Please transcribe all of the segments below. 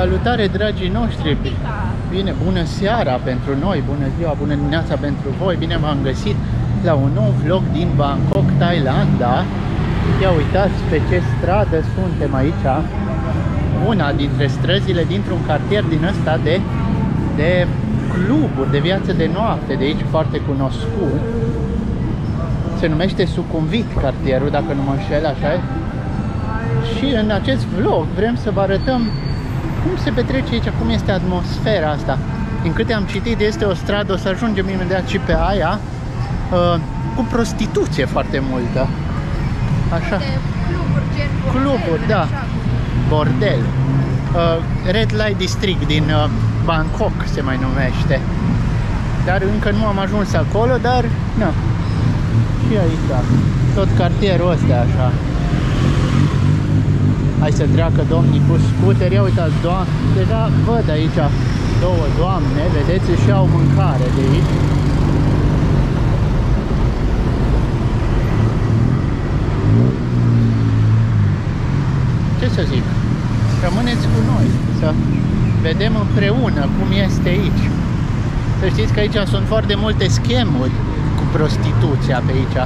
Salutare, dragii noștri! Bine, bună seara pentru noi, bună ziua, bună dimineața pentru voi! Bine v-am găsit la un nou vlog din Bangkok, Thailanda. Ia uitați pe ce stradă suntem aici. Una dintre străzile dintr-un cartier din ăsta de, de cluburi de viață de noapte, de aici foarte cunoscut. Se numește Sucumvit cartierul, dacă nu mă înșel, așa e? Și în acest vlog vrem să vă arătăm cum se petrece aici, cum este atmosfera asta. Din câte am citit, este o stradă, o să ajungem imediat și pe aia, uh, cu prostituție foarte multă. Așa. De cluburi, gen bordel, Cluburi, da. așa. Bordel. Uh, Red Light District din uh, Bangkok se mai numește. Dar încă nu am ajuns acolo, dar na. Și aici, tot cartierul ăsta așa. Hai să treacă domnii cu scuteri. Ia uitați, doamne, deja văd aici două doamne, vedeți, și au mâncare de aici. Ce să zic? Rămâneți cu noi, să vedem împreună cum este aici. Să știți că aici sunt foarte multe schemuri cu prostituția pe aici.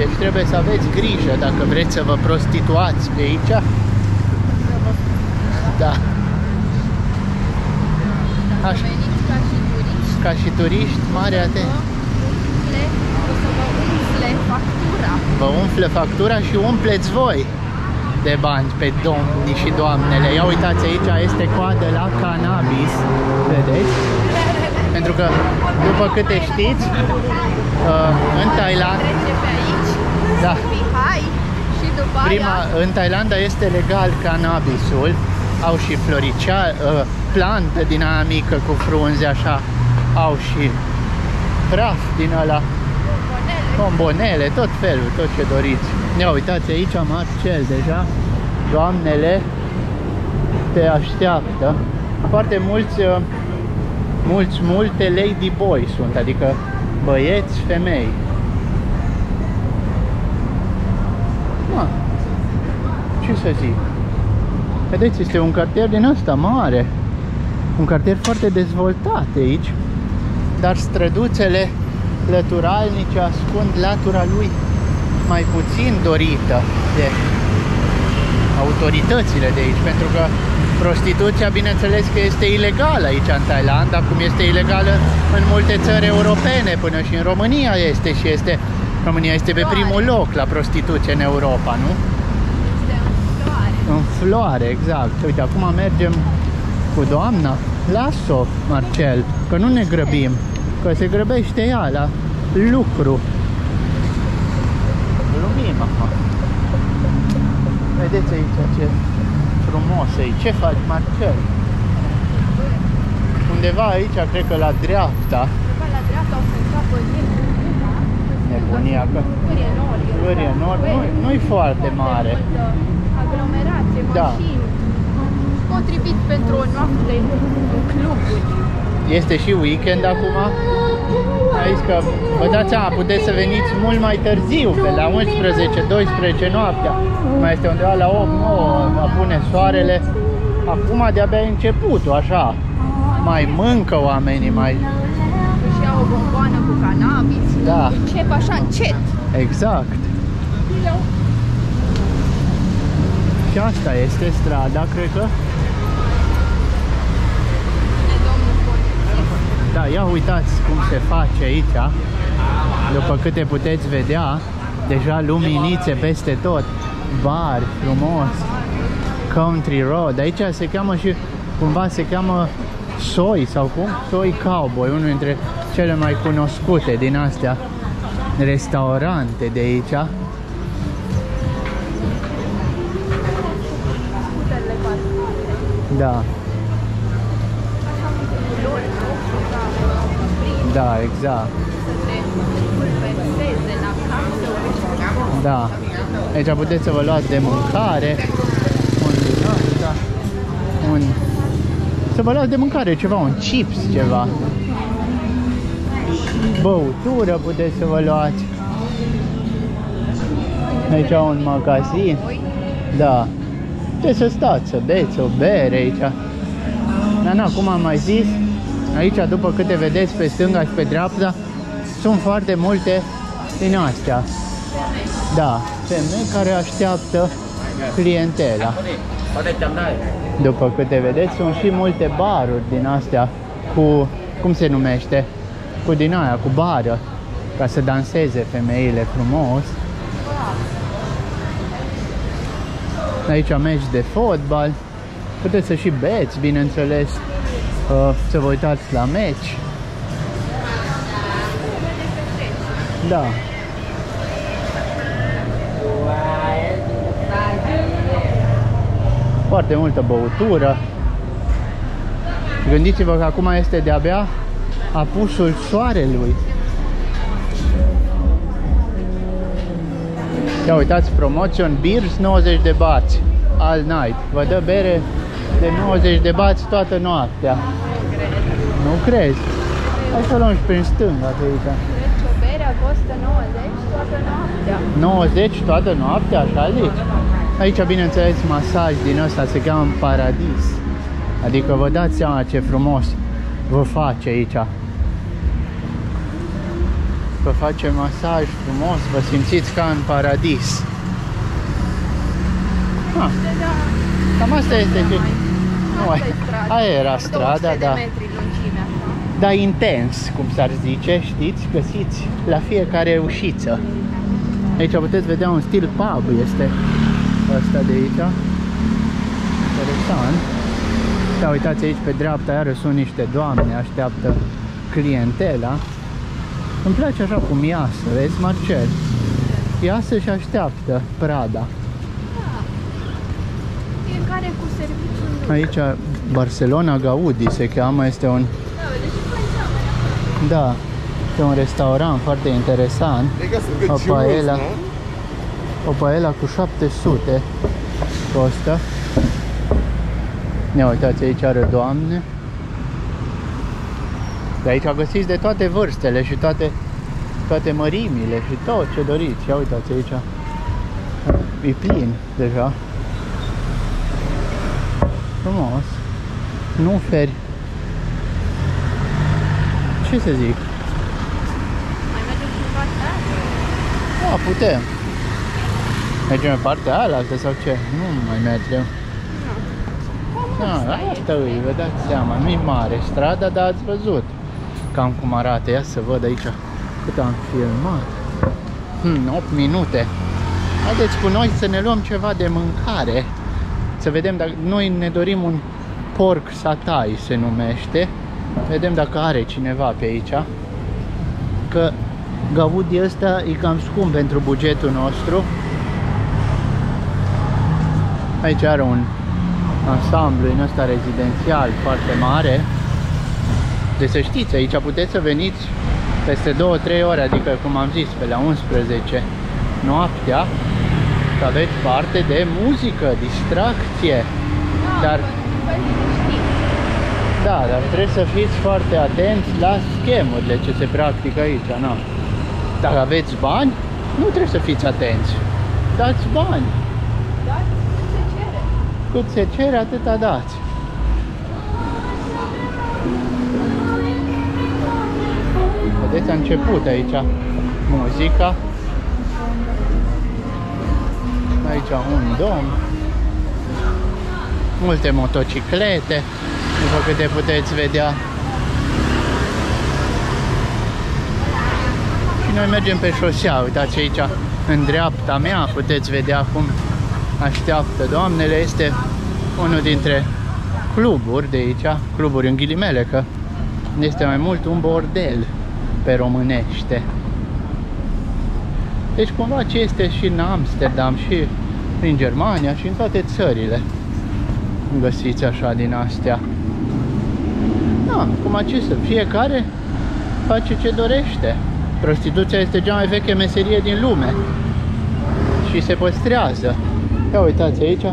Deci trebuie să aveți grijă dacă vreți să vă prostituați pe aici. Da. Dacă Așa. veniți ca și turiști, Ca și turiști, mare atenție. umple, o să vă umfle factura. Vă umflă factura și umpleți voi de bani pe domnii și doamnele. Ia uitați, aici este coadă la cannabis, vedeți? Pentru că, după câte știți, uh, în Thailand, Trece pe aici, Da. Mihai, și după prima, aia, în Thailanda este legal cannabisul, au și floricea, uh, plantă din aia mică cu frunze așa, au și praf din ăla, bombonele, bombonele, tot felul, tot ce doriți. Ia uitați aici, Marcel, deja, doamnele te așteaptă. Foarte mulți, uh, mulți, multe lady boy sunt, adică băieți, femei. Ma, ce să zic? Vedeți, este un cartier din asta mare. Un cartier foarte dezvoltat aici, dar străduțele lăturalnice ascund latura lui mai puțin dorită de autoritățile de aici, pentru că prostituția, bineînțeles că este ilegală aici în Thailanda, cum este ilegală în multe țări europene, până și în România este și este România este pe primul loc la prostituție în Europa, nu? Este în floare. În floare, exact. Uite, acum mergem cu doamna. Las-o, Marcel, că nu ne grăbim, că se grăbește ea la lucru. Glumim acum. Vedeți aici ce frumos e. Ce faci, Marcel? Undeva aici, cred că la dreapta, Undeva la dreapta o să încapă din nebunia, că Câri e nori, e Câri e nori, nu- nu-i foarte mare. multă Aglomerație, Da. mașini. Potrivit pentru o noapte în cluburi. Este și weekend acum. Aici că vă dați seama, puteți să veniți mult mai târziu, pe la 11-12 noaptea. Mai este undeva la 8-9, va pune soarele. Acum de-abia e începutul, așa. Mai mâncă oamenii, mai... Și au o bomboană cu cannabis. Da. Încep așa încet. Exact. Și asta este strada, cred că. De domnul polițist. Da, ia uitați cum se face aici. După câte puteți vedea, deja luminițe peste tot. Bar, frumos. Country Road. Aici se cheamă și, cumva se cheamă Soy sau cum? Soy Cowboy, unul dintre cele mai cunoscute din astea restaurante de aici. Da, Așa multe culori roșu ca prin da, exact. să te bulverseze la casă. Da. Aici puteți să vă luați de mâncare. Un din asta. Un... Să vă luați de mâncare ceva, un chips, ceva. Băutură puteți să vă luați. Aici un magazin. Da. Puteți să stați, să beți o bere aici. Dar na, cum am mai zis, aici după câte vedeți pe stânga și pe dreapta, sunt foarte multe din astea. Da, femei care așteaptă clientela. După câte vedeți, sunt și multe baruri din astea cu, cum se numește? Cu din aia, cu bară, ca să danseze femeile frumos. Aici meci de fotbal. Puteți să și beți, bineînțeles, uh, să vă uitați la meci. Da. Foarte multă băutură. Gândiți-vă că acum este de-abia apusul soarelui. Ia uitați, promotion Beers 90 de bați all night. Vă dă bere de 90 de bați toată noaptea. Nu crezi? Hai să luăm și prin stânga pe aici. Deci o bere costă 90 toată noaptea. 90 toată noaptea, așa zici? Aici, bineînțeles, masaj din ăsta se cheamă în paradis. Adică vă dați seama ce frumos vă face aici. Vă face masaj frumos, vă simțiți ca în paradis. Ah, Da, cam asta este. da, ce- mai. Nu, Asta e strada. aia era 200 strada, de da. metri lungime așa. Dar intens, cum s-ar zice, știți, găsiți la fiecare ușiță. Aici puteți vedea un stil pub, este ăsta de aici. Interesant. Da, uitați aici pe dreapta, iară sunt niște doamne, așteaptă clientela. Îmi place așa cum iasă, vezi, Marcel? Iasă și așteaptă Prada. Fiecare cu serviciul lui. Aici Barcelona Gaudi se cheamă, este un Da, vedeți ce fain seamănă. Da, e un restaurant foarte interesant. They got some good O churros, paella. no? O paella cu 700 costă. Ne uitați, aici are doamne. De aici găsiți de toate vârstele și toate, toate mărimile și tot ce doriți. Ia uitați aici. E plin deja. Frumos. Nu feri. Ce să zic? Mai mergem și în partea aia? Da, putem. Mergem în partea aia sau ce? Nu mai mergem. Cam Da, asta e. asta e, vă dați seama, nu-i mare strada, dar ați văzut cam cum arată. Ia să văd aici cât am filmat. Hmm, 8 minute. Haideți cu noi să ne luăm ceva de mâncare. Să vedem dacă noi ne dorim un porc satai se numește. Vedem dacă are cineva pe aici. Că Gaudi ăsta e cam scump pentru bugetul nostru. Aici are un ansamblu în ăsta rezidențial foarte mare. Deci să știți, aici puteți să veniți peste 2-3 ore, adică cum am zis, pe la 11 noaptea, să aveți parte de muzică, distracție. Da, Dar, păi, știți. da, dar trebuie să fiți foarte atenți la schemurile ce se practică aici, na. Dacă aveți bani, nu trebuie să fiți atenți. Dați bani. Da, ce se cere? Cât se cere, atâta dați. Vedeți, a început aici muzica. Aici un domn. Multe motociclete, după câte puteți vedea. Și noi mergem pe șosea, uitați aici, în dreapta mea, puteți vedea cum așteaptă doamnele. Este unul dintre cluburi de aici, cluburi în ghilimele, că este mai mult un bordel pe românește. Deci cumva ce este și în Amsterdam și prin Germania și în toate țările. Găsiți așa din astea. Da, cum ce să fiecare face ce dorește. Prostituția este cea mai veche meserie din lume și se păstrează. Ia uitați aici.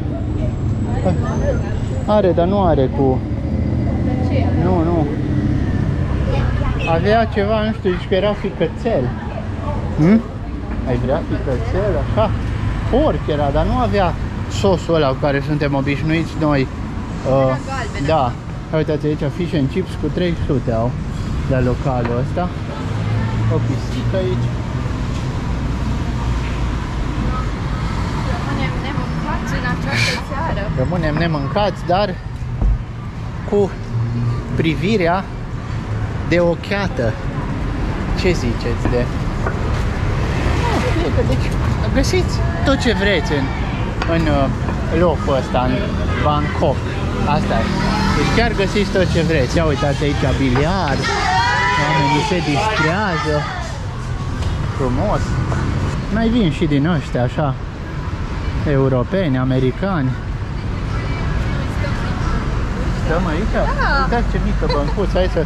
Are, dar nu are cu... De ce? Nu, nu. Avea ceva, nu știu, zici că era ficățel. Hm? Ai vrea ficățel, așa? Porc era, dar nu avea sosul ăla cu care suntem obișnuiți noi. Uh, galbenă. da. Uitați aici, fish and chips cu 300 au la localul ăsta. O pisică aici. Rămânem nemâncați în această seară. Rămânem nemâncați, dar cu privirea de ochiată. Ce ziceți de... Ah, Deci găsiți tot ce vreți în, în uh, locul ăsta, în Bangkok. Asta e. Deci chiar găsiți tot ce vreți. Ia uitați aici biliard. Oamenii se distrează. Frumos. Mai vin și din ăștia așa. Europeni, americani. Stăm aici? Da. Uitați ce mică băncuță. Hai să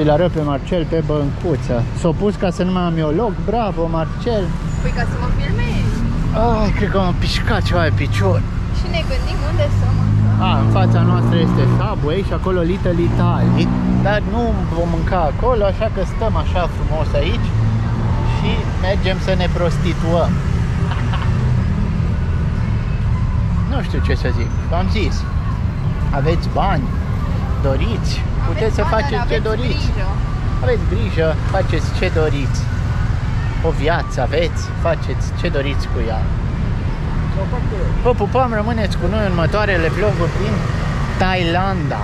îl arăt pe Marcel pe băncuță. S-a pus ca să nu mai am eu loc. Bravo, Marcel. Păi ca să mă filmezi. Ai, cred că m-am pișcat ceva pe picior. Și ne gândim unde să mâncăm. A, în fața noastră este Subway și acolo Little Italy. Dar nu vom mânca acolo, așa că stăm așa frumos aici și mergem să ne prostituăm. nu știu ce să zic. V-am zis. Aveți bani, doriți, puteți Aveți să bani, dar faceți ce aveți doriți. grijă. Aveți grijă, faceți ce doriți. O viață aveți, faceți ce doriți cu ea. Vă pupăm, rămâneți cu noi în următoarele vloguri din Thailanda.